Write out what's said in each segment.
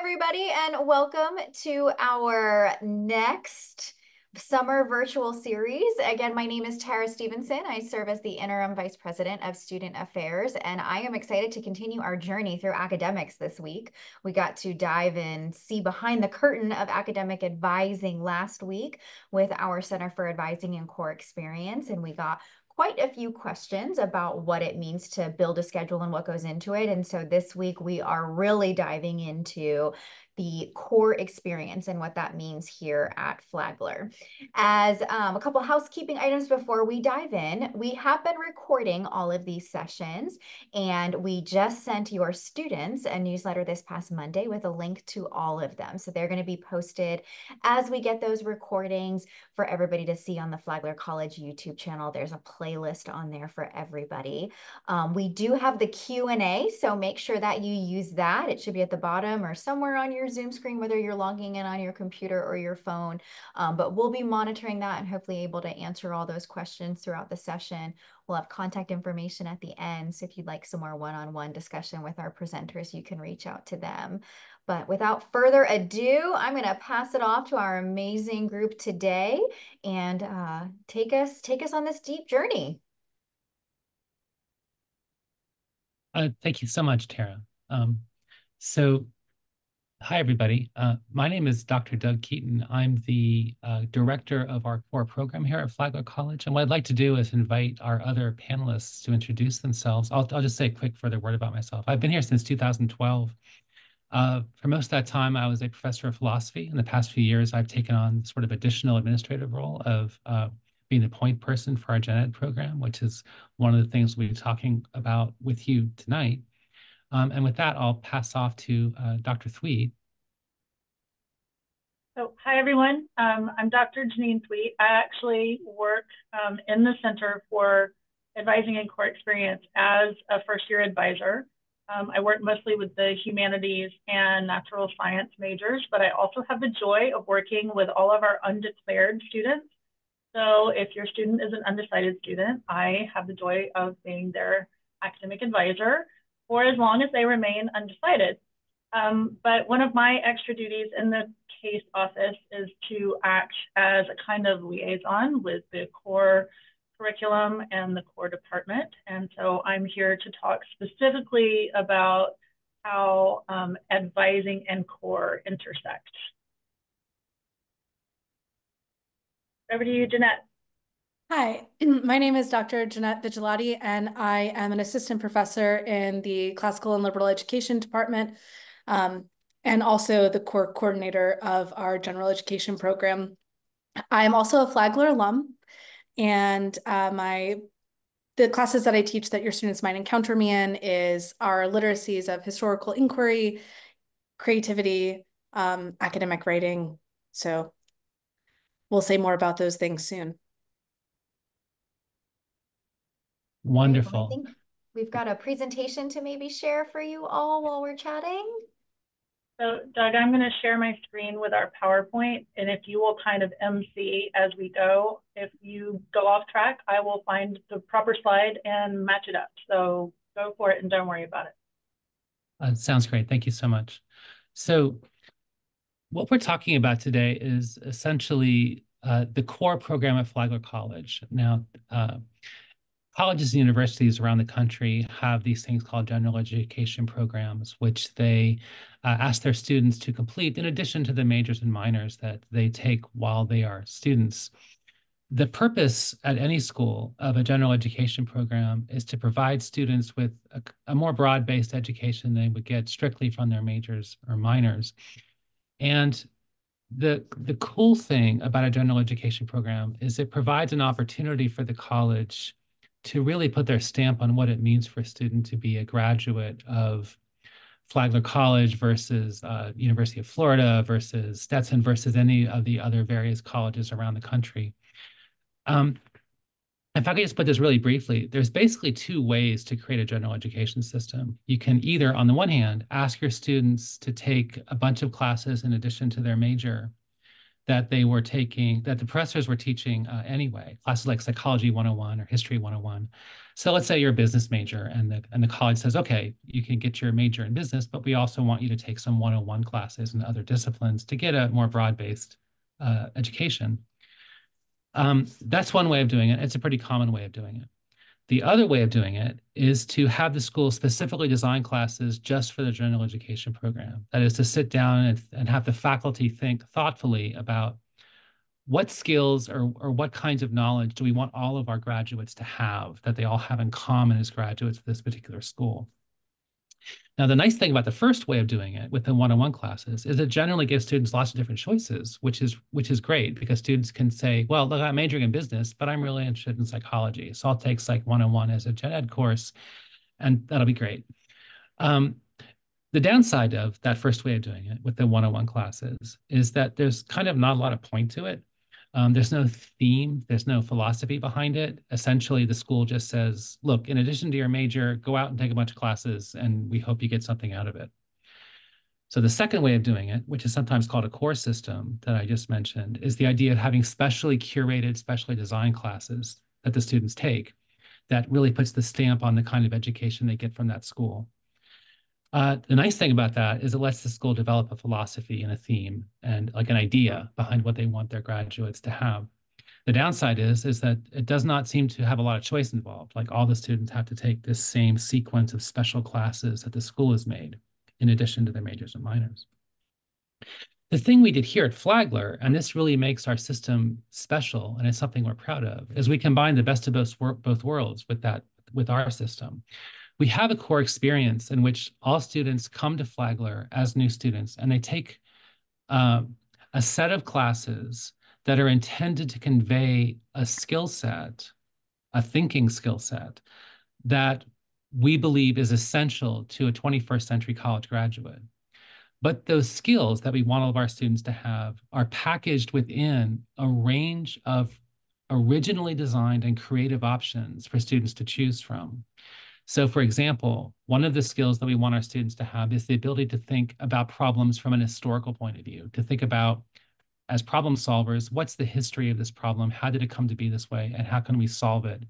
everybody, and welcome to our next summer virtual series. Again, my name is Tara Stevenson. I serve as the Interim Vice President of Student Affairs, and I am excited to continue our journey through academics this week. We got to dive in, see behind the curtain of academic advising last week with our Center for Advising and Core Experience, and we got quite a few questions about what it means to build a schedule and what goes into it. And so this week we are really diving into the core experience and what that means here at Flagler. As um, a couple housekeeping items before we dive in, we have been recording all of these sessions and we just sent your students a newsletter this past Monday with a link to all of them. So they're going to be posted as we get those recordings for everybody to see on the Flagler College YouTube channel. There's a playlist on there for everybody. Um, we do have the Q&A, so make sure that you use that. It should be at the bottom or somewhere on your Zoom screen, whether you're logging in on your computer or your phone. Um, but we'll be monitoring that and hopefully able to answer all those questions throughout the session. We'll have contact information at the end. So if you'd like some more one-on-one -on -one discussion with our presenters, you can reach out to them. But without further ado, I'm going to pass it off to our amazing group today and uh, take us take us on this deep journey. Uh, thank you so much, Tara. Um, so Hi, everybody. Uh, my name is Dr. Doug Keaton. I'm the uh, director of our core program here at Flagler College. And what I'd like to do is invite our other panelists to introduce themselves. I'll, I'll just say a quick further word about myself. I've been here since 2012. Uh, for most of that time, I was a professor of philosophy. In the past few years, I've taken on sort of additional administrative role of uh, being the point person for our gen ed program, which is one of the things we'll be talking about with you tonight. Um, and with that, I'll pass off to uh, Dr. Thweet. So, hi everyone. Um, I'm Dr. Janine Thweet. I actually work um, in the Center for Advising and Core Experience as a first year advisor. Um, I work mostly with the humanities and natural science majors, but I also have the joy of working with all of our undeclared students. So if your student is an undecided student, I have the joy of being their academic advisor for as long as they remain undecided. Um, but one of my extra duties in the case office is to act as a kind of liaison with the core curriculum and the core department. And so I'm here to talk specifically about how um, advising and core intersect. Over to you, Jeanette. Hi, my name is Dr. Jeanette Vigliotti, and I am an assistant professor in the Classical and Liberal Education Department, um, and also the core coordinator of our general education program. I am also a Flagler alum, and uh, my the classes that I teach that your students might encounter me in is our literacies of historical inquiry, creativity, um, academic writing. So we'll say more about those things soon. Wonderful. I think we've got a presentation to maybe share for you all while we're chatting. So Doug, I'm going to share my screen with our PowerPoint, and if you will kind of MC as we go, if you go off track, I will find the proper slide and match it up. So go for it and don't worry about it. Uh, sounds great. Thank you so much. So what we're talking about today is essentially uh, the core program at Flagler College. Now, uh, colleges and universities around the country have these things called general education programs, which they uh, ask their students to complete in addition to the majors and minors that they take while they are students. The purpose at any school of a general education program is to provide students with a, a more broad-based education than they would get strictly from their majors or minors. And the the cool thing about a general education program is it provides an opportunity for the college to really put their stamp on what it means for a student to be a graduate of Flagler College versus uh, University of Florida versus Stetson versus any of the other various colleges around the country. Um, if I could just put this really briefly, there's basically two ways to create a general education system. You can either, on the one hand, ask your students to take a bunch of classes in addition to their major, that they were taking, that the professors were teaching uh, anyway, classes like Psychology 101 or History 101. So let's say you're a business major and the, and the college says, okay, you can get your major in business, but we also want you to take some 101 classes and other disciplines to get a more broad-based uh, education. Um, that's one way of doing it. It's a pretty common way of doing it. The other way of doing it is to have the school specifically design classes just for the general education program. That is to sit down and, and have the faculty think thoughtfully about what skills or, or what kinds of knowledge do we want all of our graduates to have that they all have in common as graduates of this particular school. Now, the nice thing about the first way of doing it with the one-on-one classes is it generally gives students lots of different choices, which is which is great because students can say, well, look, I'm majoring in business, but I'm really interested in psychology. So I'll take psych one-on-one as a gen ed course, and that'll be great. Um, the downside of that first way of doing it with the one-on-one classes is that there's kind of not a lot of point to it. Um, there's no theme, there's no philosophy behind it. Essentially, the school just says, look, in addition to your major, go out and take a bunch of classes, and we hope you get something out of it. So the second way of doing it, which is sometimes called a core system that I just mentioned, is the idea of having specially curated, specially designed classes that the students take that really puts the stamp on the kind of education they get from that school. Uh, the nice thing about that is it lets the school develop a philosophy and a theme and like an idea behind what they want their graduates to have. The downside is, is that it does not seem to have a lot of choice involved. Like all the students have to take this same sequence of special classes that the school has made in addition to their majors and minors. The thing we did here at Flagler, and this really makes our system special and it's something we're proud of, is we combine the best of both, both worlds with that with our system we have a core experience in which all students come to Flagler as new students and they take uh, a set of classes that are intended to convey a skill set, a thinking skill set that we believe is essential to a 21st century college graduate. But those skills that we want all of our students to have are packaged within a range of originally designed and creative options for students to choose from. So for example, one of the skills that we want our students to have is the ability to think about problems from an historical point of view, to think about as problem solvers, what's the history of this problem? How did it come to be this way? And how can we solve it? And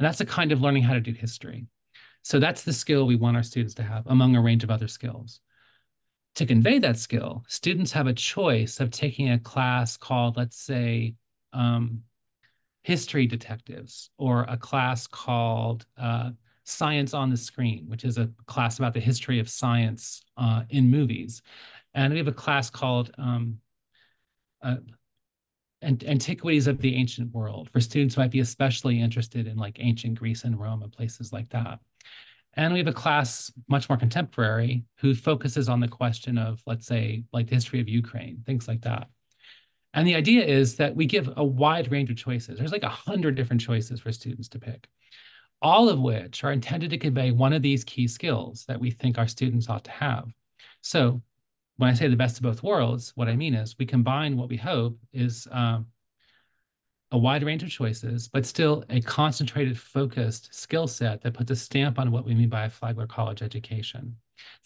that's a kind of learning how to do history. So that's the skill we want our students to have among a range of other skills. To convey that skill, students have a choice of taking a class called, let's say, um, history detectives or a class called uh, Science on the Screen, which is a class about the history of science uh, in movies. And we have a class called um, uh, Antiquities of the Ancient World for students who might be especially interested in like ancient Greece and Rome and places like that. And we have a class much more contemporary who focuses on the question of, let's say, like the history of Ukraine, things like that. And the idea is that we give a wide range of choices. There's like a hundred different choices for students to pick, all of which are intended to convey one of these key skills that we think our students ought to have. So when I say the best of both worlds, what I mean is we combine what we hope is um, a wide range of choices, but still a concentrated, focused skill set that puts a stamp on what we mean by a Flagler College education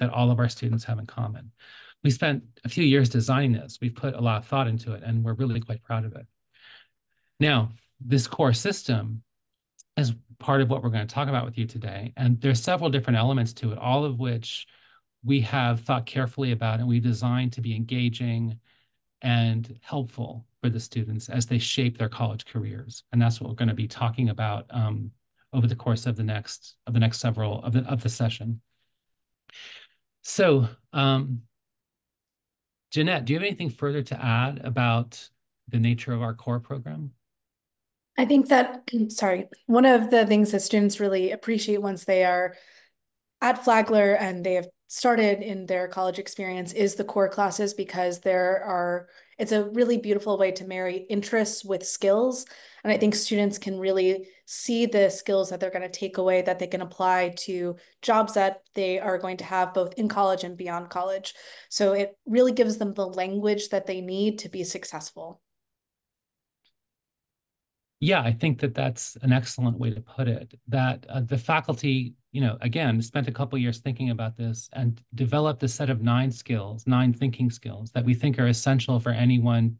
that all of our students have in common we spent a few years designing this. We've put a lot of thought into it, and we're really quite proud of it. Now, this core system is part of what we're going to talk about with you today. And there's several different elements to it, all of which we have thought carefully about and we've designed to be engaging and helpful for the students as they shape their college careers. And that's what we're going to be talking about um, over the course of the next of the next several of the of the session. So um, Jeanette, do you have anything further to add about the nature of our core program? I think that, um, sorry, one of the things that students really appreciate once they are at Flagler and they have started in their college experience is the core classes because there are it's a really beautiful way to marry interests with skills and i think students can really see the skills that they're going to take away that they can apply to jobs that they are going to have both in college and beyond college. So it really gives them the language that they need to be successful. Yeah i think that that's an excellent way to put it that uh, the faculty you know, again, spent a couple years thinking about this and developed a set of nine skills, nine thinking skills that we think are essential for anyone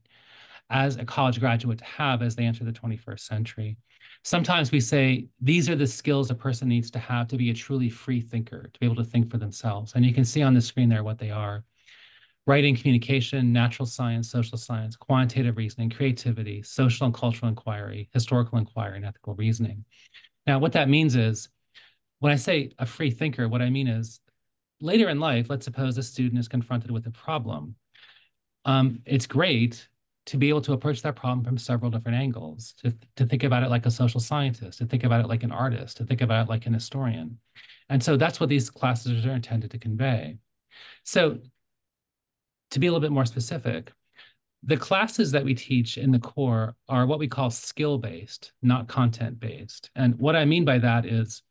as a college graduate to have as they enter the 21st century. Sometimes we say these are the skills a person needs to have to be a truly free thinker, to be able to think for themselves. And you can see on the screen there what they are. Writing, communication, natural science, social science, quantitative reasoning, creativity, social and cultural inquiry, historical inquiry, and ethical reasoning. Now, what that means is when I say a free thinker, what I mean is later in life, let's suppose a student is confronted with a problem. Um, it's great to be able to approach that problem from several different angles, to, to think about it like a social scientist, to think about it like an artist, to think about it like an historian. And so that's what these classes are intended to convey. So to be a little bit more specific, the classes that we teach in the core are what we call skill-based, not content-based. And what I mean by that is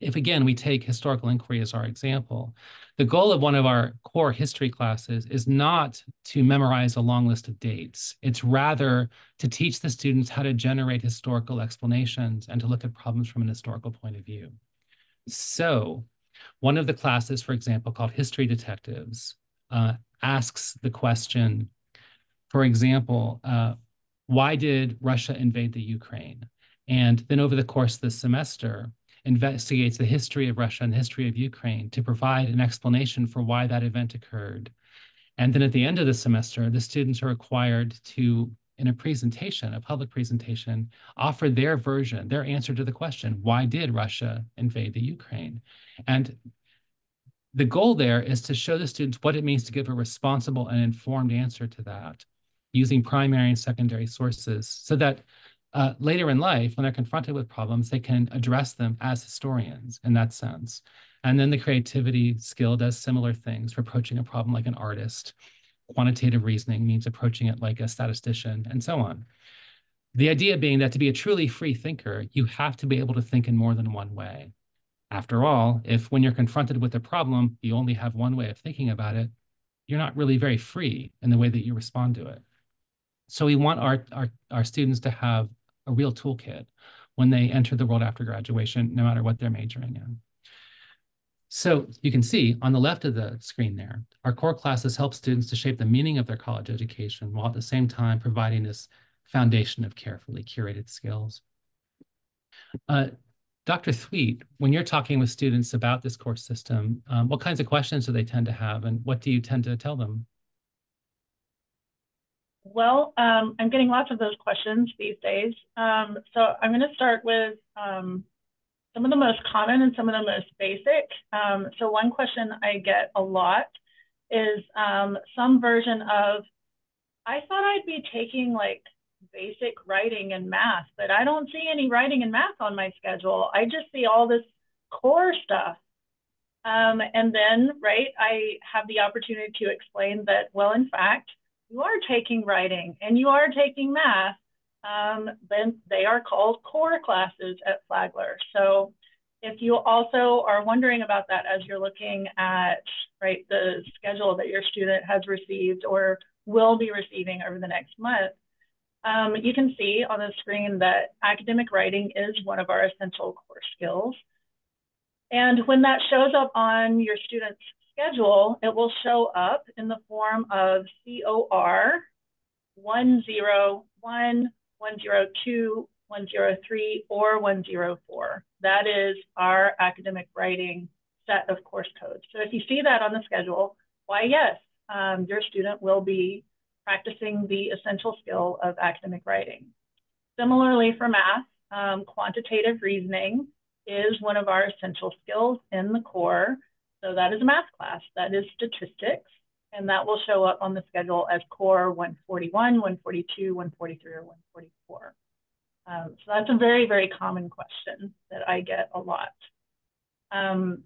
if again we take historical inquiry as our example, the goal of one of our core history classes is not to memorize a long list of dates. It's rather to teach the students how to generate historical explanations and to look at problems from an historical point of view. So one of the classes, for example, called History Detectives, uh, asks the question, for example, uh, why did Russia invade the Ukraine? And then over the course of the semester, investigates the history of Russia and the history of Ukraine to provide an explanation for why that event occurred. And then at the end of the semester, the students are required to, in a presentation, a public presentation, offer their version, their answer to the question, why did Russia invade the Ukraine? And the goal there is to show the students what it means to give a responsible and informed answer to that using primary and secondary sources so that uh, later in life, when they're confronted with problems, they can address them as historians in that sense. And then the creativity skill does similar things for approaching a problem like an artist. Quantitative reasoning means approaching it like a statistician, and so on. The idea being that to be a truly free thinker, you have to be able to think in more than one way. After all, if when you're confronted with a problem, you only have one way of thinking about it, you're not really very free in the way that you respond to it. So we want our, our, our students to have a real toolkit when they enter the world after graduation, no matter what they're majoring in. So you can see on the left of the screen there, our core classes help students to shape the meaning of their college education while at the same time providing this foundation of carefully curated skills. Uh, Dr. Thweet, when you're talking with students about this course system, um, what kinds of questions do they tend to have and what do you tend to tell them? Well, um, I'm getting lots of those questions these days. Um, so I'm going to start with um, some of the most common and some of the most basic. Um, so one question I get a lot is um, some version of, I thought I'd be taking like basic writing and math, but I don't see any writing and math on my schedule. I just see all this core stuff. Um, and then, right, I have the opportunity to explain that, well, in fact, you are taking writing and you are taking math, um, then they are called core classes at Flagler. So if you also are wondering about that as you're looking at right the schedule that your student has received or will be receiving over the next month, um, you can see on the screen that academic writing is one of our essential core skills. And when that shows up on your student's schedule, it will show up in the form of COR 101, 102, 103, or 104. That is our academic writing set of course codes. So if you see that on the schedule, why yes, um, your student will be practicing the essential skill of academic writing. Similarly for math, um, quantitative reasoning is one of our essential skills in the core. So that is a math class, that is statistics, and that will show up on the schedule as core 141, 142, 143, or 144. Um, so that's a very, very common question that I get a lot. Um,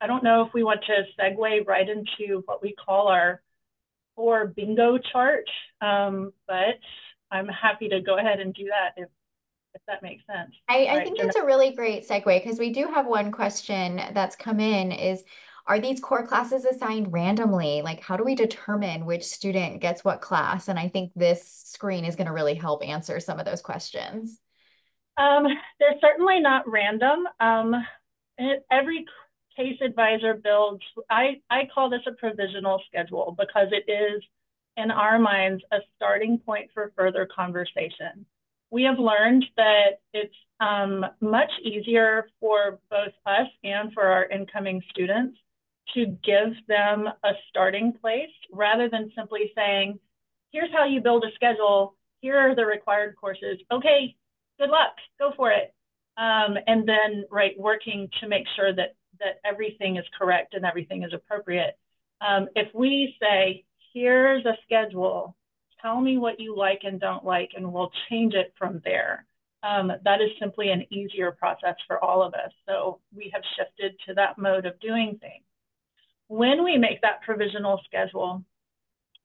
I don't know if we want to segue right into what we call our core bingo chart, um, but I'm happy to go ahead and do that if if that makes sense. I, I right. think that's a really great segue because we do have one question that's come in is are these core classes assigned randomly? Like, how do we determine which student gets what class? And I think this screen is going to really help answer some of those questions. Um, they're certainly not random. Um, every case advisor builds, I, I call this a provisional schedule because it is, in our minds, a starting point for further conversation. We have learned that it's um, much easier for both us and for our incoming students to give them a starting place rather than simply saying, here's how you build a schedule, here are the required courses. Okay, good luck, go for it. Um, and then, right, working to make sure that that everything is correct and everything is appropriate. Um, if we say, here's a schedule, tell me what you like and don't like, and we'll change it from there. Um, that is simply an easier process for all of us. So we have shifted to that mode of doing things. When we make that provisional schedule,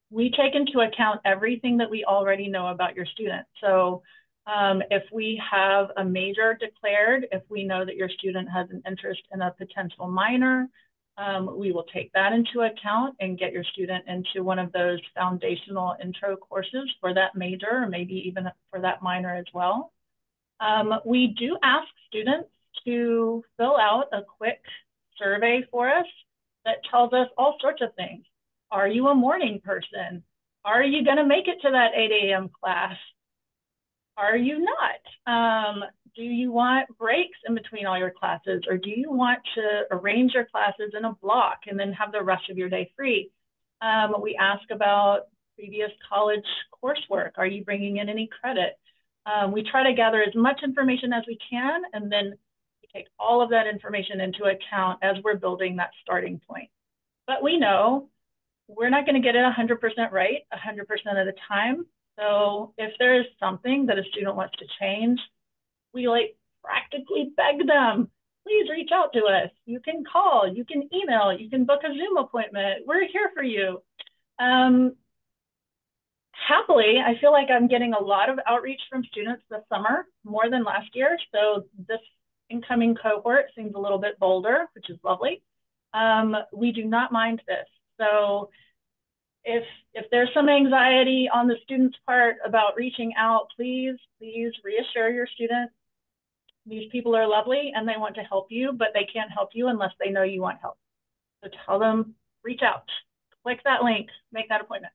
we take into account everything that we already know about your student. So um, if we have a major declared, if we know that your student has an interest in a potential minor, um, we will take that into account and get your student into one of those foundational intro courses for that major, or maybe even for that minor as well. Um, we do ask students to fill out a quick survey for us that tells us all sorts of things. Are you a morning person? Are you going to make it to that 8 a.m. class? Are you not? Um, do you want breaks in between all your classes or do you want to arrange your classes in a block and then have the rest of your day free? Um, we ask about previous college coursework. Are you bringing in any credit? Um, we try to gather as much information as we can and then take all of that information into account as we're building that starting point. But we know we're not going to get it 100% right 100% of the time. So if there is something that a student wants to change, we like practically beg them, please reach out to us. You can call, you can email, you can book a Zoom appointment. We're here for you. Um, happily, I feel like I'm getting a lot of outreach from students this summer, more than last year. So this incoming cohort seems a little bit bolder, which is lovely. Um, we do not mind this. So if if there's some anxiety on the student's part about reaching out, please, please reassure your student. These people are lovely and they want to help you, but they can't help you unless they know you want help. So tell them, reach out, click that link, make that appointment.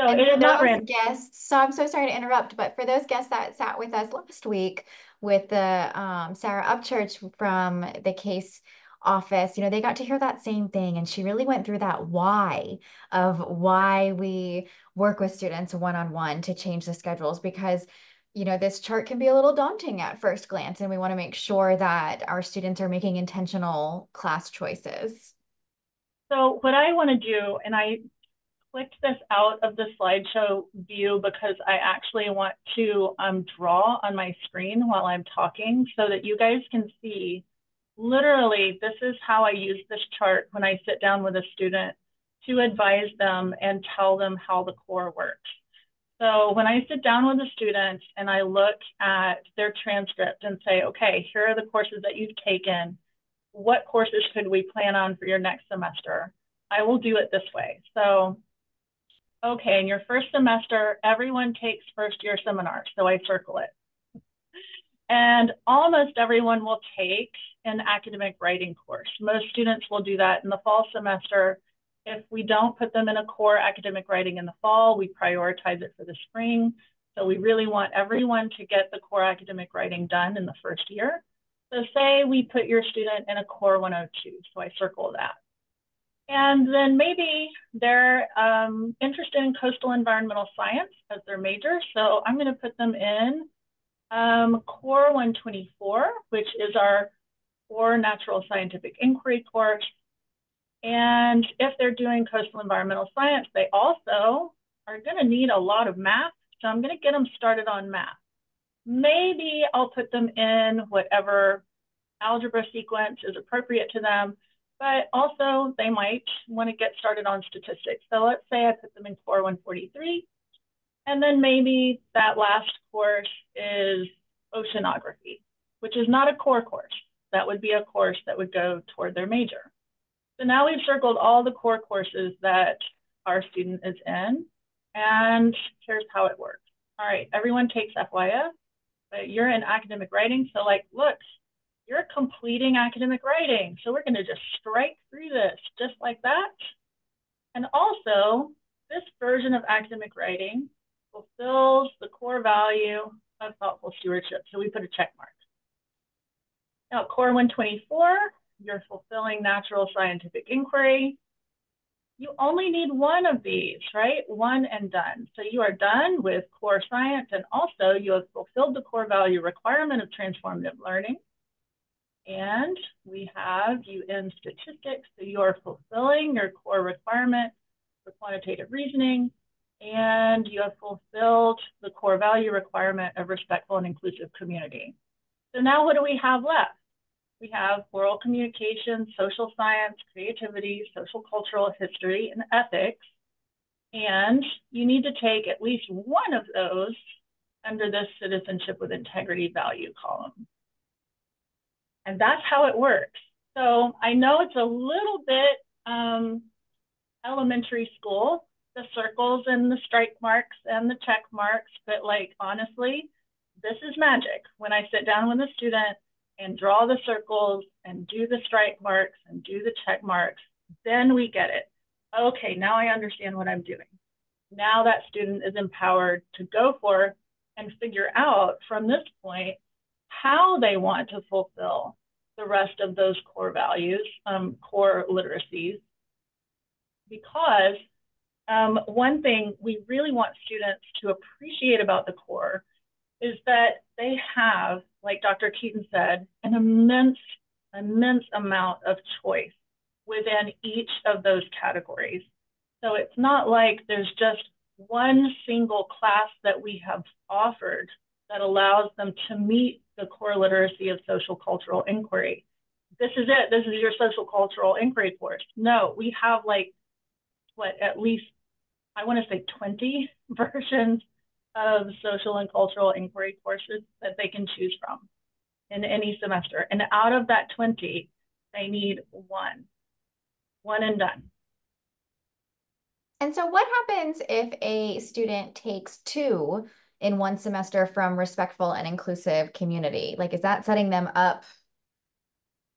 So and it is not random. Guests, so I'm so sorry to interrupt, but for those guests that sat with us last week with the um, Sarah Upchurch from the case office, you know, they got to hear that same thing. And she really went through that why of why we work with students one on one to change the schedules because you know, this chart can be a little daunting at first glance, and we want to make sure that our students are making intentional class choices. So what I want to do, and I clicked this out of the slideshow view because I actually want to um, draw on my screen while I'm talking so that you guys can see literally, this is how I use this chart when I sit down with a student to advise them and tell them how the core works. So when I sit down with a student and I look at their transcript and say, okay, here are the courses that you've taken. What courses could we plan on for your next semester? I will do it this way. So, okay, in your first semester, everyone takes first year seminars. So I circle it. And almost everyone will take an academic writing course. Most students will do that in the fall semester. If we don't put them in a core academic writing in the fall, we prioritize it for the spring. So we really want everyone to get the core academic writing done in the first year. So say we put your student in a core 102, so I circle that. And then maybe they're um, interested in coastal environmental science as their major. So I'm gonna put them in um, Core 124, which is our core natural scientific inquiry course. And if they're doing coastal environmental science, they also are going to need a lot of math. So I'm going to get them started on math. Maybe I'll put them in whatever algebra sequence is appropriate to them, but also they might want to get started on statistics. So let's say I put them in core 143 and then maybe that last course is oceanography, which is not a core course. That would be a course that would go toward their major. So now we've circled all the core courses that our student is in, and here's how it works. All right, everyone takes FYS, but you're in academic writing, so like, look, you're completing academic writing. So we're going to just strike through this just like that. And also, this version of academic writing fulfills the core value of thoughtful stewardship. So we put a check mark. Now, core 124, you're fulfilling natural scientific inquiry. You only need one of these, right? One and done. So you are done with core science and also you have fulfilled the core value requirement of transformative learning. And we have in statistics, so you are fulfilling your core requirement for quantitative reasoning, and you have fulfilled the core value requirement of respectful and inclusive community. So now what do we have left? We have oral communication, social science, creativity, social cultural history, and ethics. And you need to take at least one of those under this citizenship with integrity value column. And that's how it works. So I know it's a little bit um, elementary school, the circles and the strike marks and the check marks, but like honestly, this is magic. When I sit down with a student and draw the circles and do the strike marks and do the check marks, then we get it. Okay, now I understand what I'm doing. Now that student is empowered to go forth and figure out from this point how they want to fulfill the rest of those core values, um, core literacies. Because um, one thing we really want students to appreciate about the core is that they have, like Dr. Keaton said, an immense, immense amount of choice within each of those categories. So it's not like there's just one single class that we have offered that allows them to meet the core literacy of social cultural inquiry. This is it. This is your social cultural inquiry course. No, we have like, what, at least, I want to say 20 versions of social and cultural inquiry courses that they can choose from in any semester. And out of that 20, they need one, one and done. And so what happens if a student takes two in one semester from respectful and inclusive community? Like, is that setting them up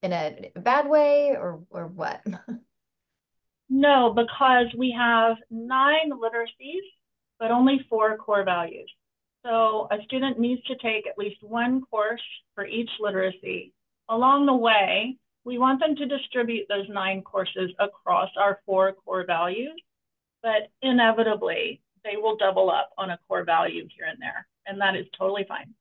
in a bad way or, or what? no, because we have nine literacies, but only four core values. So a student needs to take at least one course for each literacy. Along the way, we want them to distribute those nine courses across our four core values, but inevitably, they will double up on a core value here and there, and that is totally fine.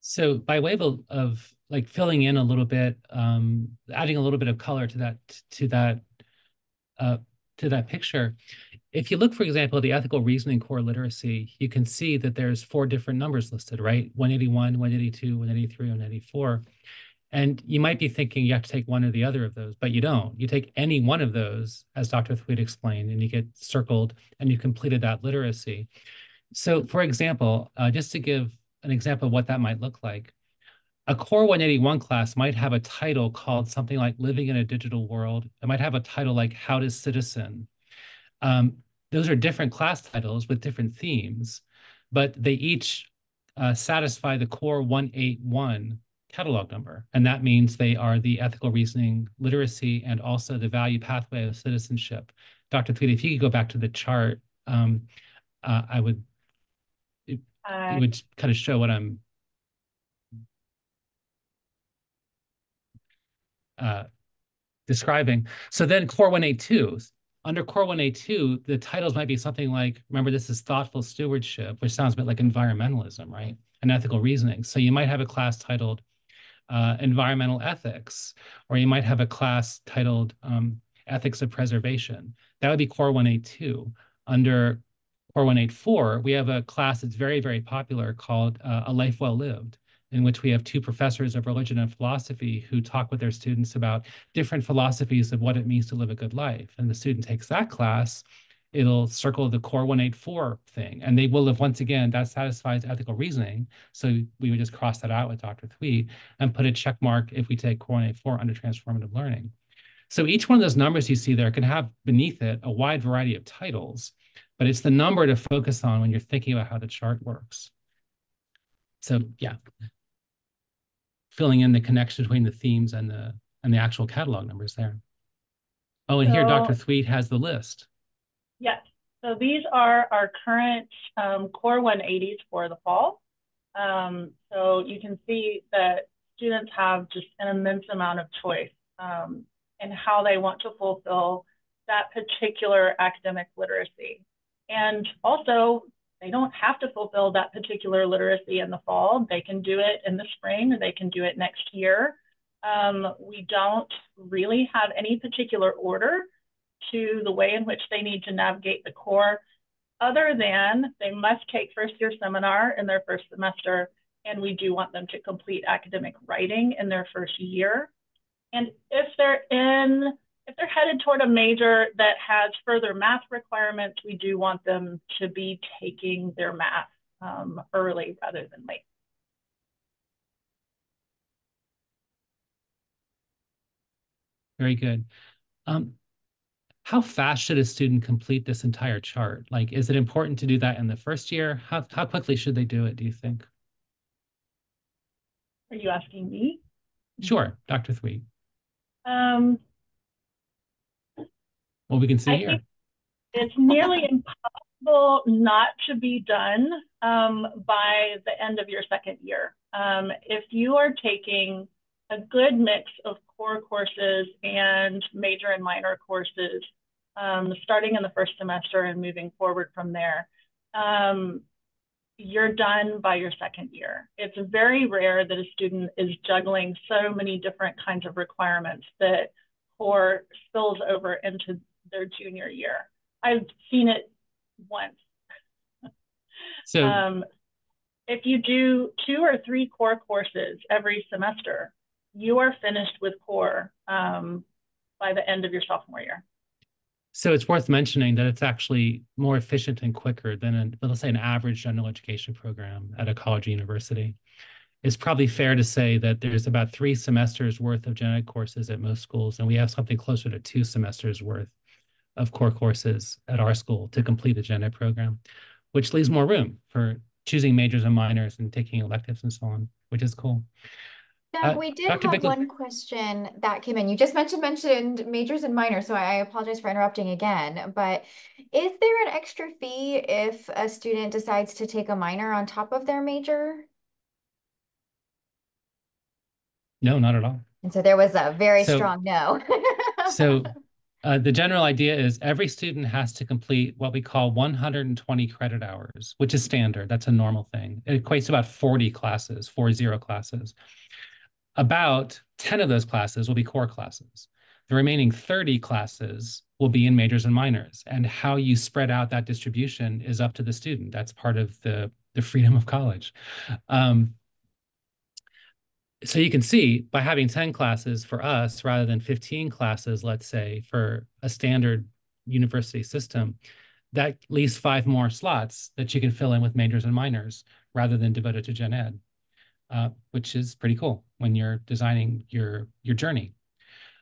So by way of, of like filling in a little bit, um, adding a little bit of color to that to that uh, to that picture, if you look, for example, at the ethical reasoning core literacy, you can see that there's four different numbers listed, right? 181, 182, 183, 184. And you might be thinking you have to take one or the other of those, but you don't. You take any one of those, as Dr. Thweet explained, and you get circled and you completed that literacy. So for example, uh, just to give an example of what that might look like, a core 181 class might have a title called something like living in a digital world. It might have a title like how to citizen. Um, those are different class titles with different themes, but they each uh, satisfy the core 181 catalog number. And that means they are the ethical reasoning literacy and also the value pathway of citizenship. Dr. Thweet, if you could go back to the chart, um, uh, I would, it, uh, it would kind of show what I'm uh, describing. So then core 182, under core 182, the titles might be something like, remember, this is thoughtful stewardship, which sounds a bit like environmentalism, right? And ethical reasoning. So you might have a class titled uh, environmental ethics, or you might have a class titled um, ethics of preservation. That would be core 182. Under core 184, we have a class that's very, very popular called uh, A Life Well Lived in which we have two professors of religion and philosophy who talk with their students about different philosophies of what it means to live a good life. And the student takes that class, it'll circle the core 184 thing, and they will have, once again, that satisfies ethical reasoning. So we would just cross that out with Dr. Thweet and put a check mark if we take core 184 under transformative learning. So each one of those numbers you see there can have beneath it a wide variety of titles, but it's the number to focus on when you're thinking about how the chart works. So yeah. filling in the connection between the themes and the and the actual catalog numbers there. Oh, and so, here Dr. Thweet has the list. Yes. So these are our current um, core 180s for the fall. Um, so you can see that students have just an immense amount of choice um, in how they want to fulfill that particular academic literacy. And also, they don't have to fulfill that particular literacy in the fall. They can do it in the spring, they can do it next year. Um, we don't really have any particular order to the way in which they need to navigate the core, other than they must take first year seminar in their first semester, and we do want them to complete academic writing in their first year. And if they're in, if they're headed toward a major that has further math requirements, we do want them to be taking their math um, early rather than late. Very good. Um, how fast should a student complete this entire chart? Like, is it important to do that in the first year? How, how quickly should they do it, do you think? Are you asking me? Sure, Dr. Thweet. Um, well, we can see I here. It's nearly impossible not to be done um, by the end of your second year. Um, if you are taking a good mix of core courses and major and minor courses, um, starting in the first semester and moving forward from there. Um, you're done by your second year. It's very rare that a student is juggling so many different kinds of requirements that core spills over into their junior year. I've seen it once. So um, if you do two or three core courses every semester, you are finished with core um, by the end of your sophomore year. So it's worth mentioning that it's actually more efficient and quicker than, let's say, an average general education program at a college or university. It's probably fair to say that there's about three semesters worth of gen ed courses at most schools, and we have something closer to two semesters worth of core courses at our school to complete a gen ed program, which leaves more room for choosing majors and minors and taking electives and so on, which is cool. Doug, uh, we did Dr. have one question that came in. You just mentioned mentioned majors and minors, so I apologize for interrupting again. But is there an extra fee if a student decides to take a minor on top of their major? No, not at all. And so there was a very so, strong no. so uh, the general idea is every student has to complete what we call 120 credit hours, which is standard. That's a normal thing. It equates to about 40 classes, four zero classes about 10 of those classes will be core classes. The remaining 30 classes will be in majors and minors. And how you spread out that distribution is up to the student. That's part of the, the freedom of college. Um, so you can see by having 10 classes for us rather than 15 classes, let's say, for a standard university system, that leaves five more slots that you can fill in with majors and minors rather than devoted to gen ed uh, which is pretty cool when you're designing your your journey.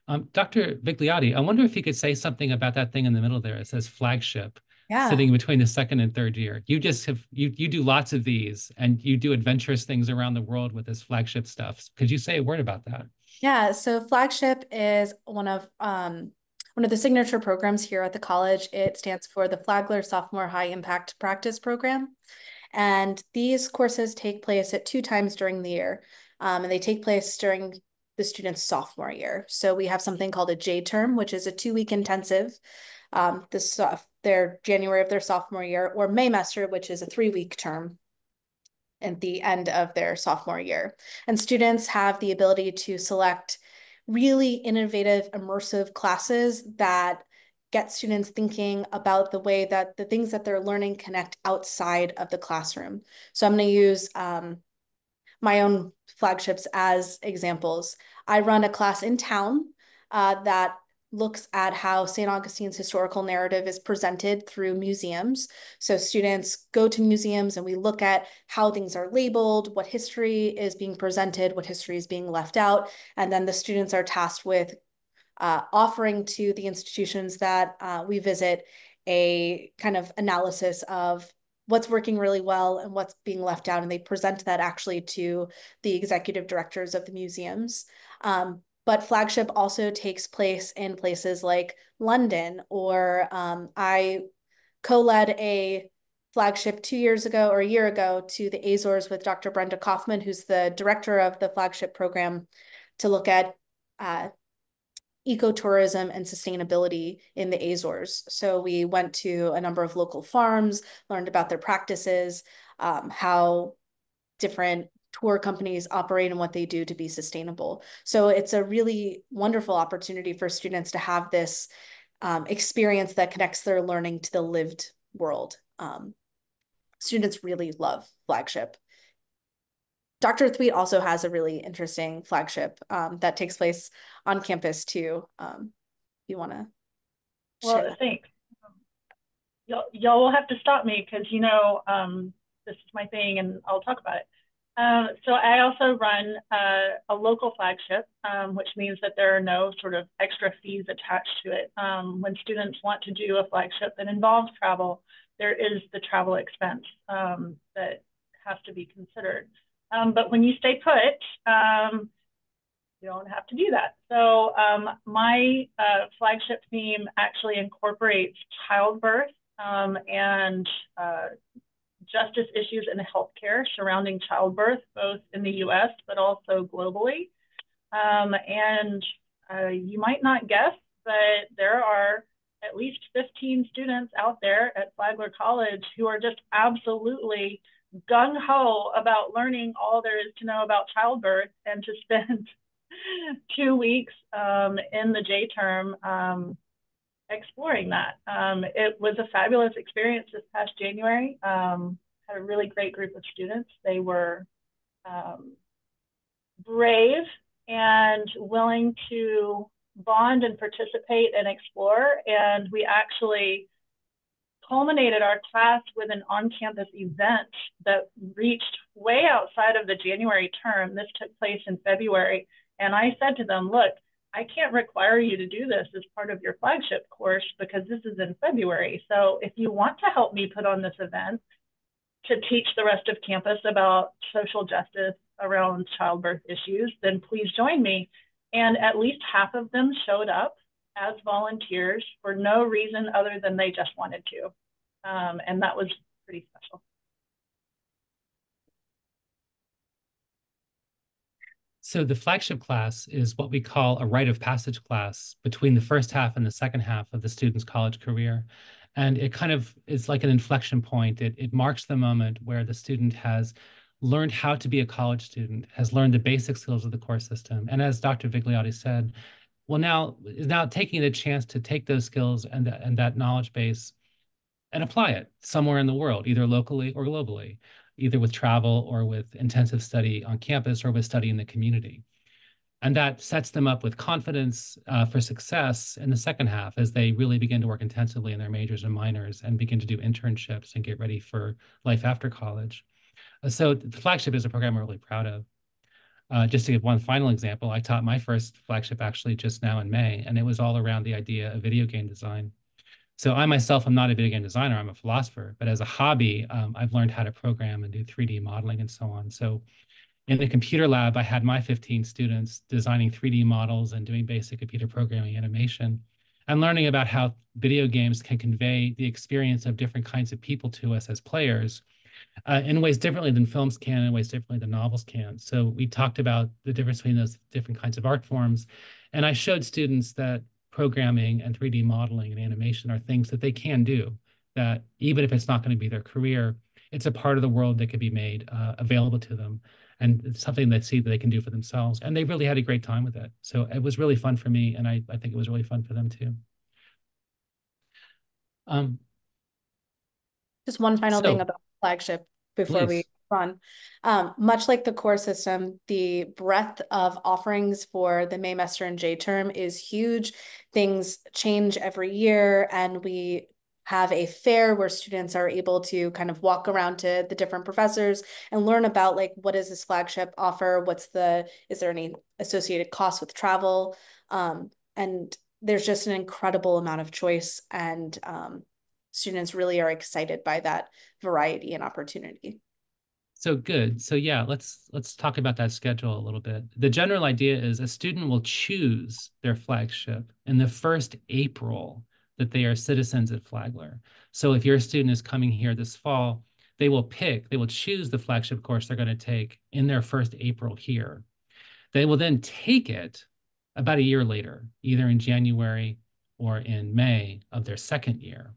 Um, Dr. Vigliotti, I wonder if you could say something about that thing in the middle there. It says flagship. Yeah. Sitting between the second and third year. You just have you you do lots of these and you do adventurous things around the world with this flagship stuff. Could you say a word about that? Yeah, so flagship is one of um one of the signature programs here at the college. It stands for the Flagler Sophomore High Impact Practice Program. And these courses take place at two times during the year. Um, and they take place during the student's sophomore year. So we have something called a J term, which is a two week intensive. Um, this uh, their January of their sophomore year, or Maymester, which is a three week term at the end of their sophomore year. And students have the ability to select really innovative, immersive classes that get students thinking about the way that the things that they're learning connect outside of the classroom. So I'm going to use um, my own flagships as examples. I run a class in town uh, that looks at how St. Augustine's historical narrative is presented through museums. So students go to museums and we look at how things are labeled, what history is being presented, what history is being left out. And then the students are tasked with uh, offering to the institutions that uh, we visit a kind of analysis of what's working really well and what's being left out, and they present that actually to the executive directors of the museums. Um, but flagship also takes place in places like London, or um, I co-led a flagship two years ago or a year ago to the Azores with Dr. Brenda Kaufman, who's the director of the flagship program, to look at uh, ecotourism and sustainability in the Azores. So we went to a number of local farms, learned about their practices, um, how different tour companies operate and what they do to be sustainable. So it's a really wonderful opportunity for students to have this um, experience that connects their learning to the lived world. Um, students really love flagship. Dr. Thweet also has a really interesting flagship um, that takes place on campus too. Um, you want to? Well, thanks. Y'all, y'all will have to stop me because you know um, this is my thing, and I'll talk about it. Uh, so I also run uh, a local flagship, um, which means that there are no sort of extra fees attached to it. Um, when students want to do a flagship that involves travel, there is the travel expense um, that has to be considered. Um, but when you stay put, um, you don't have to do that. So um, my uh, flagship theme actually incorporates childbirth and uh, justice issues in healthcare surrounding childbirth, both in the US, but also globally. Um, and uh, you might not guess, but there are at least 15 students out there at Flagler College who are just absolutely gung ho about learning all there is to know about childbirth and to spend two weeks um, in the J term um, exploring that. Um, it was a fabulous experience this past January. Um, had a really great group of students. They were um, brave and willing to bond and participate and explore. And we actually culminated our class with an on-campus event that reached way outside of the January term. This took place in February. And I said to them, look, I can't require you to do this as part of your flagship course because this is in February. So if you want to help me put on this event to teach the rest of campus about social justice around childbirth issues, then please join me. And at least half of them showed up as volunteers for no reason other than they just wanted to. Um, and that was pretty special. So the flagship class is what we call a rite of passage class between the first half and the second half of the student's college career. And it kind of is like an inflection point. It, it marks the moment where the student has learned how to be a college student, has learned the basic skills of the core system. And as Dr. Vigliotti said, well, now is now taking the chance to take those skills and, and that knowledge base and apply it somewhere in the world, either locally or globally, either with travel or with intensive study on campus or with study in the community. And that sets them up with confidence uh, for success in the second half as they really begin to work intensively in their majors and minors and begin to do internships and get ready for life after college. So the flagship is a program we're really proud of. Uh, just to give one final example, I taught my first flagship actually just now in May, and it was all around the idea of video game design. So I myself am not a video game designer, I'm a philosopher, but as a hobby, um, I've learned how to program and do 3D modeling and so on. So in the computer lab, I had my 15 students designing 3D models and doing basic computer programming animation and learning about how video games can convey the experience of different kinds of people to us as players uh, in ways differently than films can, in ways differently than novels can. So we talked about the difference between those different kinds of art forms. And I showed students that programming and 3D modeling and animation are things that they can do, that even if it's not going to be their career, it's a part of the world that could be made uh, available to them and it's something they see that they can do for themselves. And they really had a great time with it. So it was really fun for me. And I, I think it was really fun for them too. Um, Just one final so, thing about flagship before please. we run. Um, much like the core system, the breadth of offerings for the May, Maymester and J term is huge. Things change every year, and we have a fair where students are able to kind of walk around to the different professors and learn about like what is this flagship offer what's the is there any associated costs with travel um, and there's just an incredible amount of choice and um, students really are excited by that variety and opportunity. So good. So yeah, let's let's talk about that schedule a little bit. The general idea is a student will choose their flagship in the first April that they are citizens at Flagler. So if your student is coming here this fall, they will pick, they will choose the flagship course they're going to take in their first April here. They will then take it about a year later, either in January or in May of their second year.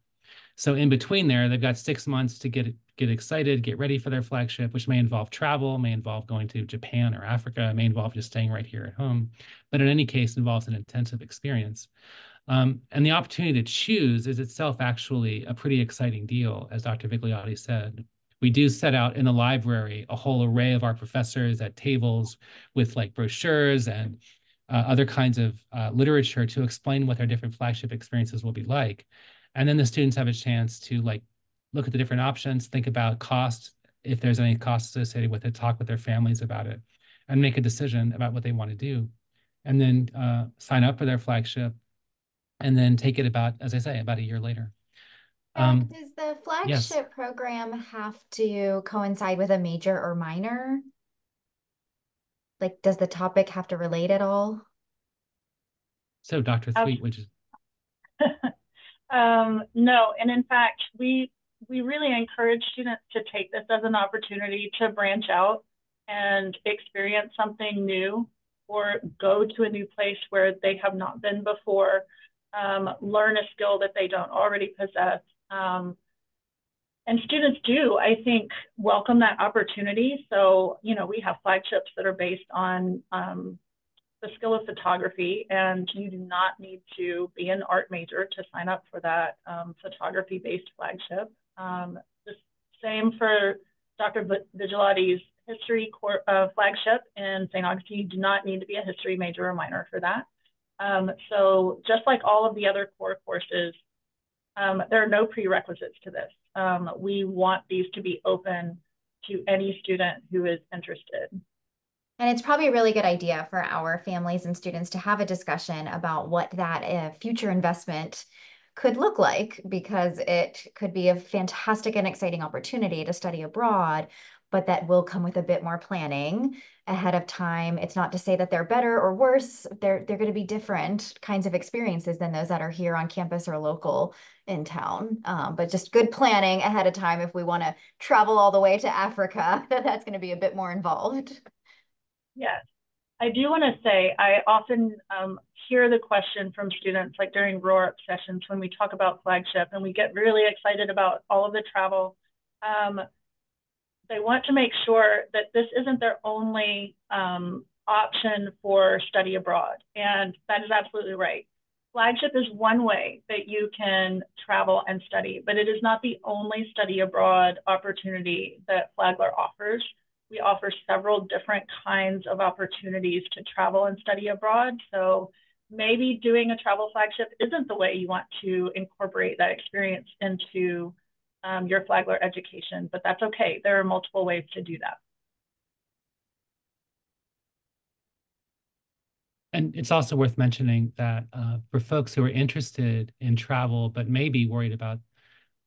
So in between there, they've got six months to get get excited, get ready for their flagship, which may involve travel, may involve going to Japan or Africa, may involve just staying right here at home. But in any case, involves an intensive experience. Um, and the opportunity to choose is itself actually a pretty exciting deal, as Dr. Vigliotti said. We do set out in the library a whole array of our professors at tables with like brochures and uh, other kinds of uh, literature to explain what their different flagship experiences will be like. And then the students have a chance to like look at the different options, think about cost, if there's any cost associated with it, talk with their families about it, and make a decision about what they want to do. And then uh, sign up for their flagship, and then take it about, as I say, about a year later. Um, does the flagship yes. program have to coincide with a major or minor? Like, does the topic have to relate at all? So, Dr. Thweet, which is um, no, and in fact, we we really encourage students to take this as an opportunity to branch out and experience something new or go to a new place where they have not been before, um, learn a skill that they don't already possess. Um, and students do, I think, welcome that opportunity. So, you know, we have flagships that are based on um, the skill of photography, and you do not need to be an art major to sign up for that um, photography-based flagship. Um, the same for Dr. Vigliotti's history core, uh, flagship in St. Augustine. You do not need to be a history major or minor for that. Um, so just like all of the other core courses, um, there are no prerequisites to this. Um, we want these to be open to any student who is interested. And it's probably a really good idea for our families and students to have a discussion about what that uh, future investment could look like because it could be a fantastic and exciting opportunity to study abroad, but that will come with a bit more planning ahead of time. It's not to say that they're better or worse. They're they're going to be different kinds of experiences than those that are here on campus or local in town. Um, but just good planning ahead of time if we want to travel all the way to Africa, that that's going to be a bit more involved. Yes. I do want to say I often um, hear the question from students like during ROAR sessions when we talk about flagship and we get really excited about all of the travel. Um, they want to make sure that this isn't their only um, option for study abroad. And that is absolutely right. Flagship is one way that you can travel and study, but it is not the only study abroad opportunity that Flagler offers. We offer several different kinds of opportunities to travel and study abroad. So maybe doing a travel flagship isn't the way you want to incorporate that experience into um, your Flagler education, but that's okay. There are multiple ways to do that. And it's also worth mentioning that uh, for folks who are interested in travel, but maybe worried about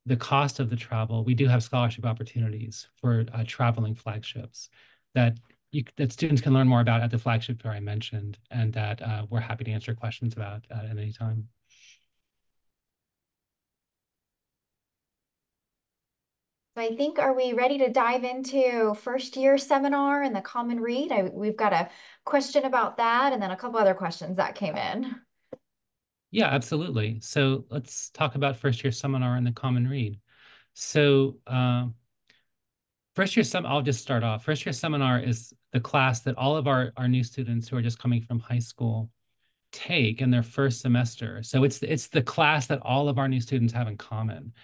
the cost of the travel, we do have scholarship opportunities for uh, traveling flagships that you, that students can learn more about at the flagship fair I mentioned, and that uh, we're happy to answer questions about at any time. So I think, are we ready to dive into first year seminar and the common read? I, we've got a question about that and then a couple other questions that came in. Yeah, absolutely. So let's talk about first year seminar and the common read. So uh, first year sem I'll just start off. First year seminar is the class that all of our, our new students who are just coming from high school take in their first semester. So it's it's the class that all of our new students have in common.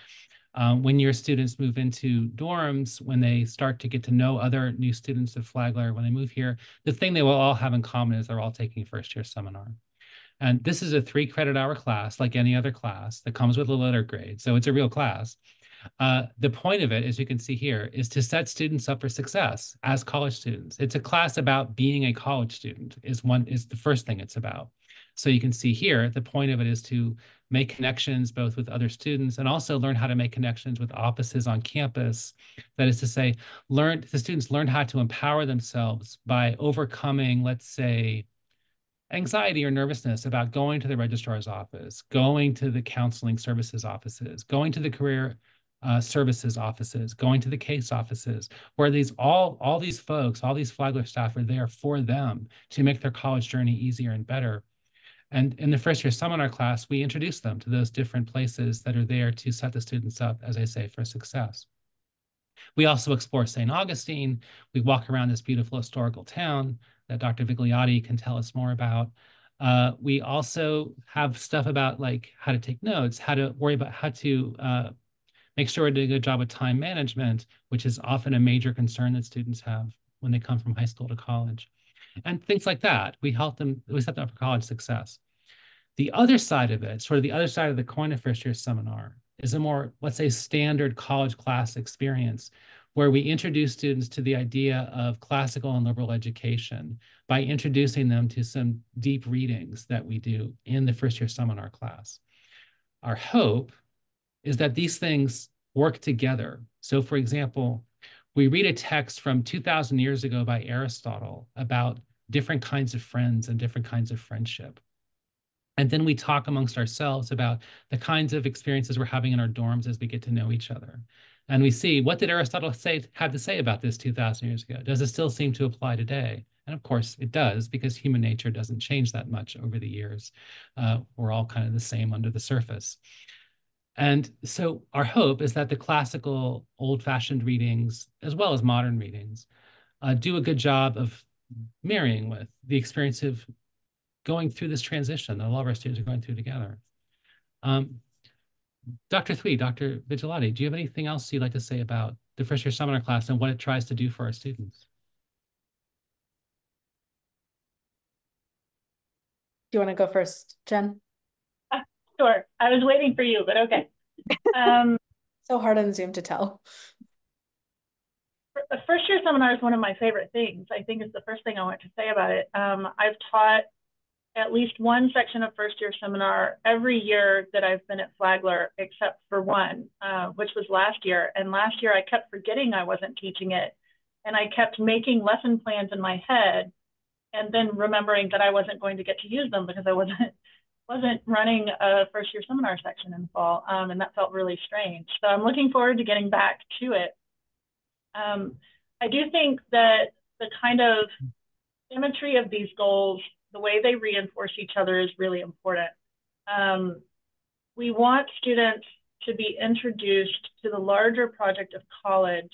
Um, when your students move into dorms, when they start to get to know other new students at Flagler, when they move here, the thing they will all have in common is they're all taking first year seminar. And this is a three credit hour class, like any other class that comes with a letter grade. So it's a real class. Uh, the point of it, as you can see here, is to set students up for success as college students. It's a class about being a college student is one is the first thing it's about. So you can see here, the point of it is to make connections both with other students and also learn how to make connections with offices on campus. That is to say, learn the students learn how to empower themselves by overcoming, let's say, anxiety or nervousness about going to the registrar's office, going to the counseling services offices, going to the career uh, services offices, going to the case offices, where these all all these folks, all these Flagler staff are there for them to make their college journey easier and better. And in the first year seminar class, we introduce them to those different places that are there to set the students up, as I say, for success. We also explore St. Augustine. We walk around this beautiful historical town that Dr. Vigliotti can tell us more about. Uh, we also have stuff about like how to take notes, how to worry about how to uh, make sure we're doing a good job of time management, which is often a major concern that students have when they come from high school to college and things like that. We help them, we set them up for college success. The other side of it, sort of the other side of the coin of first year seminar, is a more, let's say, standard college class experience where we introduce students to the idea of classical and liberal education by introducing them to some deep readings that we do in the first year seminar class. Our hope is that these things work together. So, for example, we read a text from 2,000 years ago by Aristotle about different kinds of friends and different kinds of friendship. And then we talk amongst ourselves about the kinds of experiences we're having in our dorms as we get to know each other. And we see what did Aristotle say have to say about this 2,000 years ago? Does it still seem to apply today? And of course it does because human nature doesn't change that much over the years. Uh, we're all kind of the same under the surface. And so our hope is that the classical old-fashioned readings, as well as modern readings, uh, do a good job of marrying with the experience of going through this transition that a lot of our students are going through together. Um, Dr. Thweet, Dr. Vigliotti, do you have anything else you'd like to say about the first year seminar class and what it tries to do for our students? Do you want to go first, Jen? Uh, sure. I was waiting for you, but okay. Um, so hard on Zoom to tell the first year seminar is one of my favorite things. I think it's the first thing I want to say about it. Um, I've taught at least one section of first year seminar every year that I've been at Flagler, except for one, uh, which was last year. And last year I kept forgetting I wasn't teaching it. And I kept making lesson plans in my head and then remembering that I wasn't going to get to use them because I wasn't wasn't running a first year seminar section in the fall. Um, and that felt really strange. So I'm looking forward to getting back to it. Um, I do think that the kind of symmetry of these goals, the way they reinforce each other is really important. Um, we want students to be introduced to the larger project of college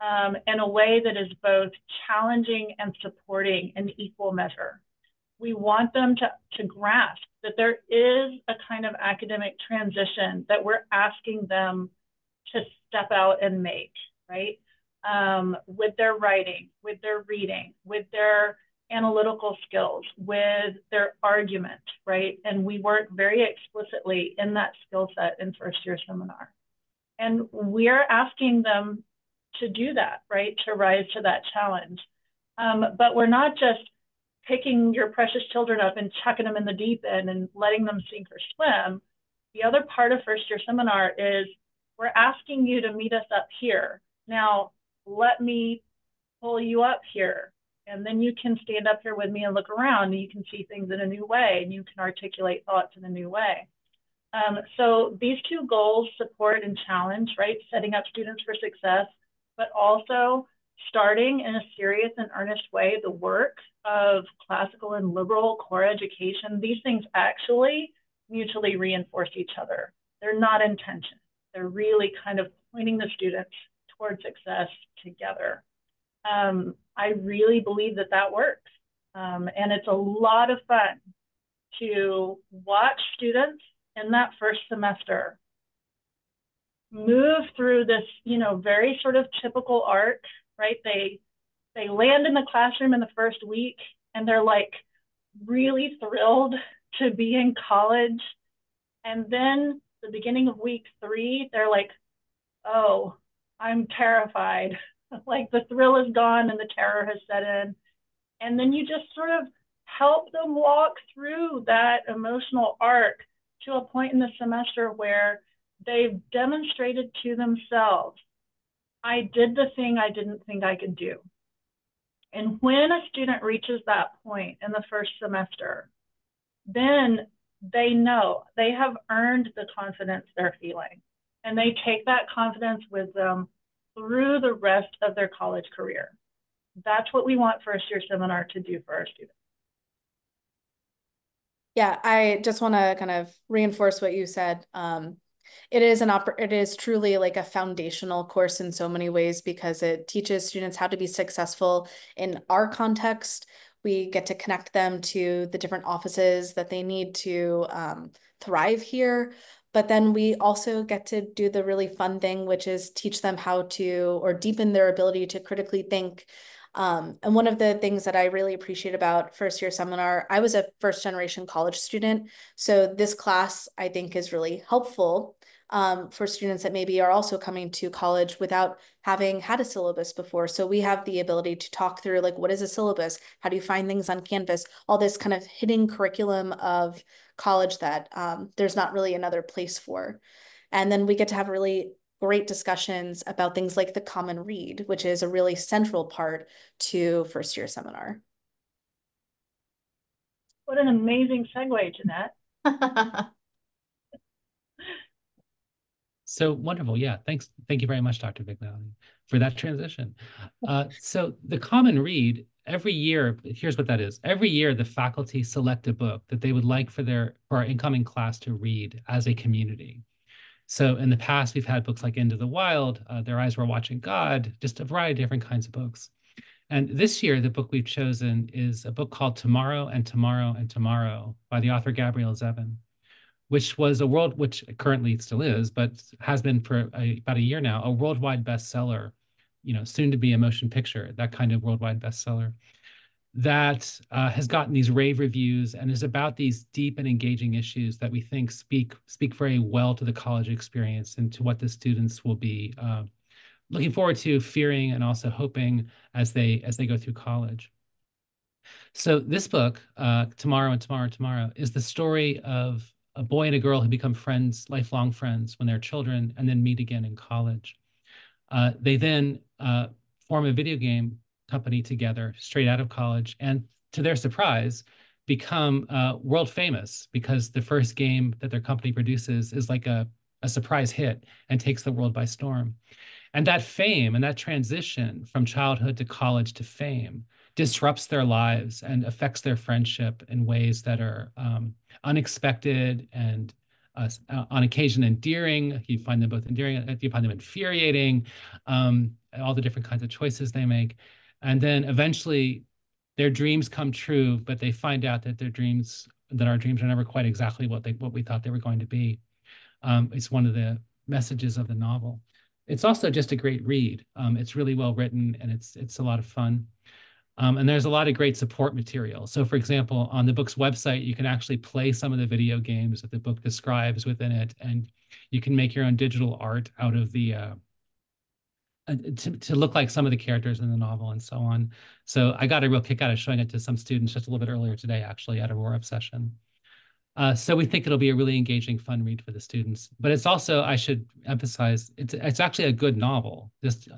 um, in a way that is both challenging and supporting in equal measure. We want them to, to grasp that there is a kind of academic transition that we're asking them to step out and make right? Um, with their writing, with their reading, with their analytical skills, with their argument, right? And we work very explicitly in that skill set in first year seminar. And we're asking them to do that, right? To rise to that challenge. Um, but we're not just picking your precious children up and chucking them in the deep end and letting them sink or swim. The other part of first year seminar is we're asking you to meet us up here now, let me pull you up here. And then you can stand up here with me and look around and you can see things in a new way and you can articulate thoughts in a new way. Um, so these two goals support and challenge, right? Setting up students for success, but also starting in a serious and earnest way the work of classical and liberal core education. These things actually mutually reinforce each other. They're not in. They're really kind of pointing the students toward success together. Um, I really believe that that works. Um, and it's a lot of fun to watch students in that first semester move through this, you know, very sort of typical arc, right? They they land in the classroom in the first week and they're like really thrilled to be in college. And then the beginning of week three, they're like, oh, I'm terrified. like the thrill is gone and the terror has set in. And then you just sort of help them walk through that emotional arc to a point in the semester where they've demonstrated to themselves, I did the thing I didn't think I could do. And when a student reaches that point in the first semester, then they know they have earned the confidence they're feeling. And they take that confidence with them through the rest of their college career. That's what we want first year seminar to do for our students. Yeah, I just want to kind of reinforce what you said. Um, it is an oper- it is truly like a foundational course in so many ways because it teaches students how to be successful in our context. We get to connect them to the different offices that they need to um, thrive here. But then we also get to do the really fun thing, which is teach them how to or deepen their ability to critically think um, and one of the things that I really appreciate about first year seminar, I was a first generation college student. So this class I think is really helpful um, for students that maybe are also coming to college without having had a syllabus before. So we have the ability to talk through like, what is a syllabus? How do you find things on Canvas? All this kind of hidden curriculum of college that um, there's not really another place for. And then we get to have really great discussions about things like the common read, which is a really central part to first year seminar. What an amazing segue, Jeanette. so wonderful. Yeah. Thanks. Thank you very much, Dr. Vigliotti, for that transition. Uh, so the common read every year, here's what that is. Every year, the faculty select a book that they would like for their for our incoming class to read as a community. So in the past, we've had books like Into the Wild, uh, Their Eyes Were Watching God, just a variety of different kinds of books. And this year, the book we've chosen is a book called Tomorrow and Tomorrow and Tomorrow by the author Gabrielle Zevin, which was a world, which currently still is, but has been for a, about a year now, a worldwide bestseller, you know, soon to be a motion picture, that kind of worldwide bestseller that uh, has gotten these rave reviews and is about these deep and engaging issues that we think speak speak very well to the college experience and to what the students will be uh, looking forward to, fearing, and also hoping as they as they go through college. So this book, uh, Tomorrow and Tomorrow and Tomorrow, is the story of a boy and a girl who become friends, lifelong friends when they're children, and then meet again in college. Uh, they then uh, form a video game company together straight out of college and to their surprise become uh, world famous because the first game that their company produces is like a, a surprise hit and takes the world by storm and that fame and that transition from childhood to college to fame disrupts their lives and affects their friendship in ways that are um, unexpected and uh, on occasion endearing. You find them both endearing, you find them infuriating, um, all the different kinds of choices they make. And then eventually their dreams come true, but they find out that their dreams, that our dreams are never quite exactly what they what we thought they were going to be. Um, it's one of the messages of the novel. It's also just a great read. Um, it's really well written and it's it's a lot of fun. Um, and there's a lot of great support material. So for example, on the book's website, you can actually play some of the video games that the book describes within it. And you can make your own digital art out of the, uh, uh, to, to look like some of the characters in the novel and so on. So I got a real kick out of showing it to some students just a little bit earlier today, actually, at a Roar Up session. Uh, so we think it'll be a really engaging, fun read for the students. But it's also, I should emphasize, it's it's actually a good novel. Just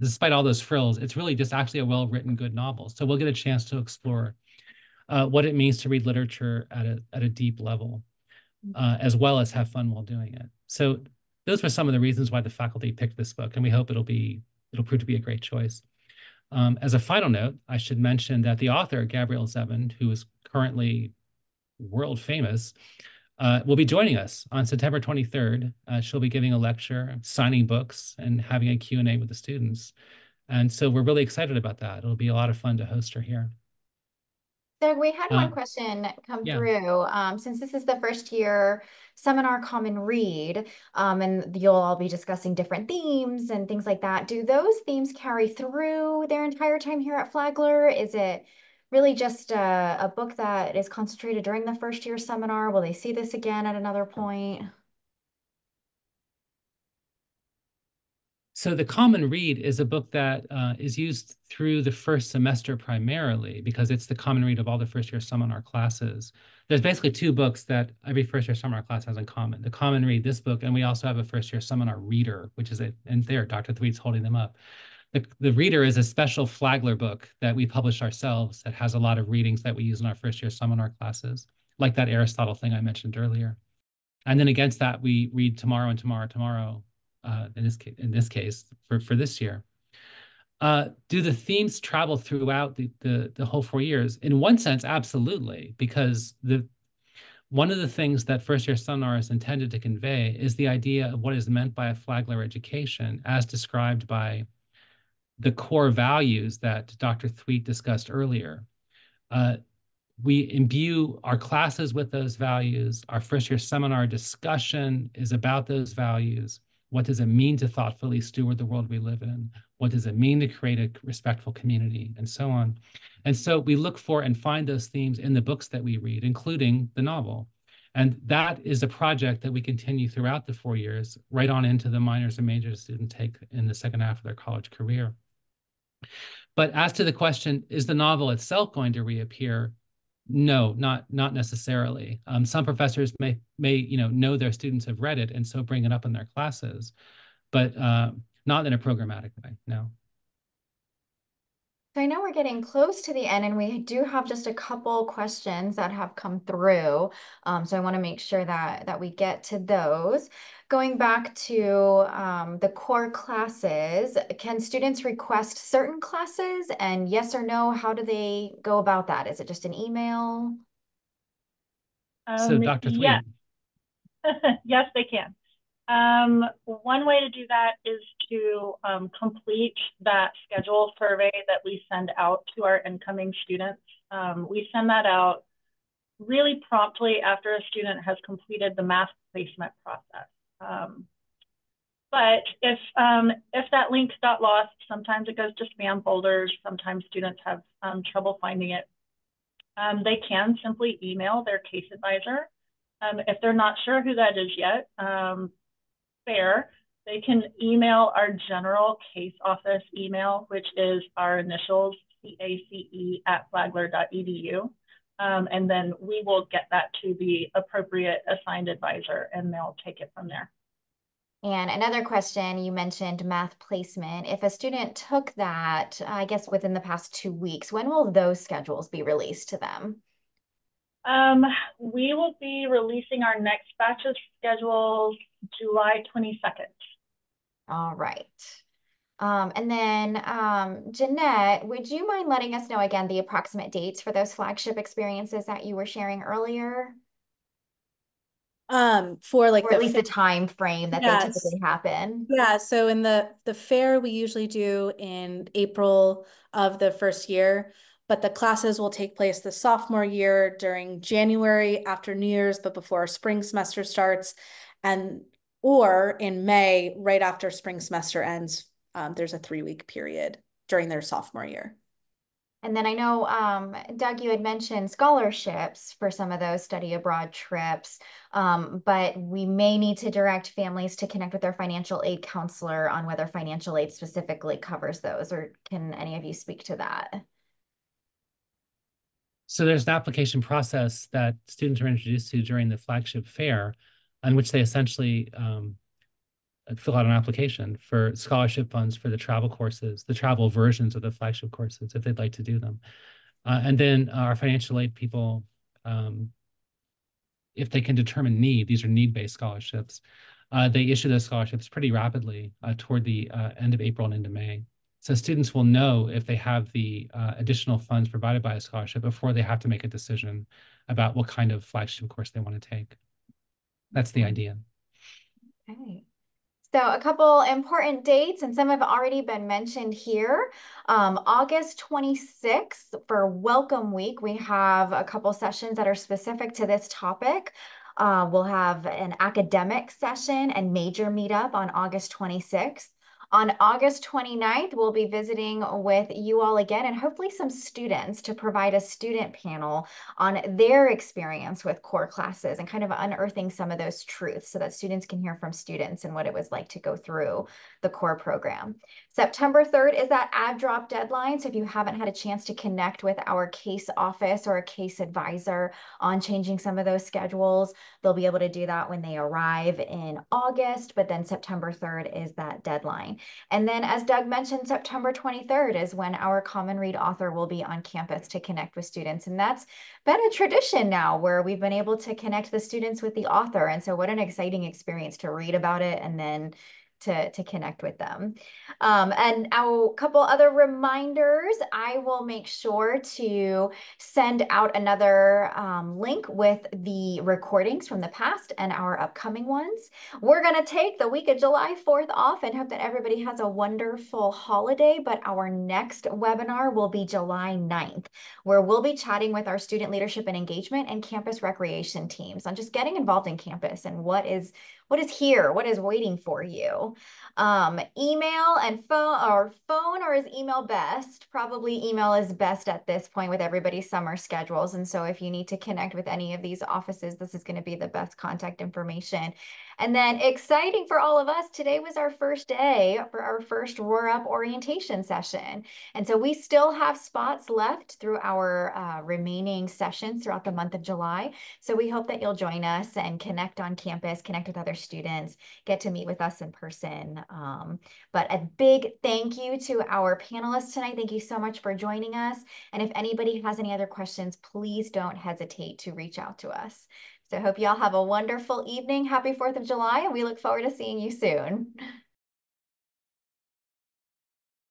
despite all those frills, it's really just actually a well-written, good novel. So we'll get a chance to explore uh, what it means to read literature at a at a deep level, uh, as well as have fun while doing it. So those were some of the reasons why the faculty picked this book, and we hope it'll be it'll prove to be a great choice. Um, as a final note, I should mention that the author, Gabrielle Zevin, who is currently world famous, uh, will be joining us on September 23rd. Uh, she'll be giving a lecture, signing books, and having a Q&A with the students. And so we're really excited about that. It'll be a lot of fun to host her here. So we had one uh, question come yeah. through. Um, since this is the first year seminar common read, um, and you'll all be discussing different themes and things like that, do those themes carry through their entire time here at Flagler? Is it really just a, a book that is concentrated during the first year seminar? Will they see this again at another point? So the Common Read is a book that uh, is used through the first semester primarily because it's the common read of all the first year seminar classes. There's basically two books that every first year seminar class has in common. The Common Read, this book, and we also have a first year seminar reader, which is it. And there, Dr. Thweet's holding them up. The, the reader is a special Flagler book that we publish ourselves that has a lot of readings that we use in our first year seminar classes, like that Aristotle thing I mentioned earlier. And then against that, we read Tomorrow and Tomorrow, Tomorrow, uh, in this case, in this case for, for this year. Uh, do the themes travel throughout the, the, the whole four years? In one sense, absolutely, because the one of the things that first year seminar is intended to convey is the idea of what is meant by a Flagler education as described by the core values that Dr. Thweet discussed earlier. Uh, we imbue our classes with those values. Our first year seminar discussion is about those values. What does it mean to thoughtfully steward the world we live in? What does it mean to create a respectful community and so on? And so we look for and find those themes in the books that we read, including the novel. And that is a project that we continue throughout the four years, right on into the minors and majors student take in the second half of their college career. But as to the question, is the novel itself going to reappear? No, not not necessarily. Um, some professors may may you know know their students have read it and so bring it up in their classes, but uh, not in a programmatic way. No. So I know we're getting close to the end and we do have just a couple questions that have come through. Um, so I want to make sure that, that we get to those. Going back to um, the core classes, can students request certain classes? And yes or no, how do they go about that? Is it just an email? Um, so Dr. Thweet. Yes. yes, they can. Um, one way to do that is to um, complete that schedule survey that we send out to our incoming students. Um, we send that out really promptly after a student has completed the math placement process. Um, but if, um, if that link got lost, sometimes it goes to spam folders. Sometimes students have um, trouble finding it. they can simply email their case advisor. if they're not sure who that is yet, fair, they can email our general case office email, which is our initials, CACE at flagler.edu. Um, and then we will get that to the appropriate assigned advisor and they'll take it from there. And another question, you mentioned math placement. If a student took that, I guess within the past two weeks, when will those schedules be released to them? Um, we will be releasing our next batch of schedules July 22nd. All right. Um, and then, um, Jeanette, would you mind letting us know again the approximate dates for those flagship experiences that you were sharing earlier? Um, for like or at least the time frame that yes. they typically happen. Yeah. So in the the fair, we usually do in April of the first year but the classes will take place the sophomore year during January after New Year's, but before spring semester starts, and or in May right after spring semester ends. Um, there's a three week period during their sophomore year. And then I know, um, Doug, you had mentioned scholarships for some of those study abroad trips, um, but we may need to direct families to connect with their financial aid counselor on whether financial aid specifically covers those, or can any of you speak to that? So there's an application process that students are introduced to during the flagship fair, on which they essentially um, fill out an application for scholarship funds for the travel courses, the travel versions of the flagship courses, if they'd like to do them. Uh, and then our financial aid people, um, if they can determine need, these are need-based scholarships, uh, they issue those scholarships pretty rapidly uh, toward the uh, end of April and into May. So students will know if they have the uh, additional funds provided by a scholarship before they have to make a decision about what kind of flagship course they want to take. That's the idea. Okay. So a couple important dates, and some have already been mentioned here. Um, August 26th for Welcome Week, we have a couple sessions that are specific to this topic. Uh, we'll have an academic session and major meetup on August 26th. On August 29th, we'll be visiting with you all again and hopefully some students to provide a student panel on their experience with core classes and kind of unearthing some of those truths so that students can hear from students and what it was like to go through the core program. September 3rd is that add drop deadline. So if you haven't had a chance to connect with our case office or a case advisor on changing some of those schedules, they'll be able to do that when they arrive in August, but then September 3rd is that deadline. And then as Doug mentioned, September 23rd is when our Common Read author will be on campus to connect with students. And that's been a tradition now where we've been able to connect the students with the author. And so what an exciting experience to read about it and then to, to connect with them. Um, and a couple other reminders, I will make sure to send out another um, link with the recordings from the past and our upcoming ones. We're going to take the week of July 4th off and hope that everybody has a wonderful holiday, but our next webinar will be July 9th, where we'll be chatting with our student leadership and engagement and campus recreation teams on just getting involved in campus and what is what is here? What is waiting for you? Um, email and phone or phone or is email best? Probably email is best at this point with everybody's summer schedules. And so if you need to connect with any of these offices, this is going to be the best contact information. And then exciting for all of us, today was our first day for our first Roar Up orientation session. And so we still have spots left through our uh, remaining sessions throughout the month of July. So we hope that you'll join us and connect on campus, connect with other students, get to meet with us in person. Um, but a big thank you to our panelists tonight. Thank you so much for joining us. And if anybody has any other questions, please don't hesitate to reach out to us. So I hope you all have a wonderful evening. Happy 4th of July, and we look forward to seeing you soon.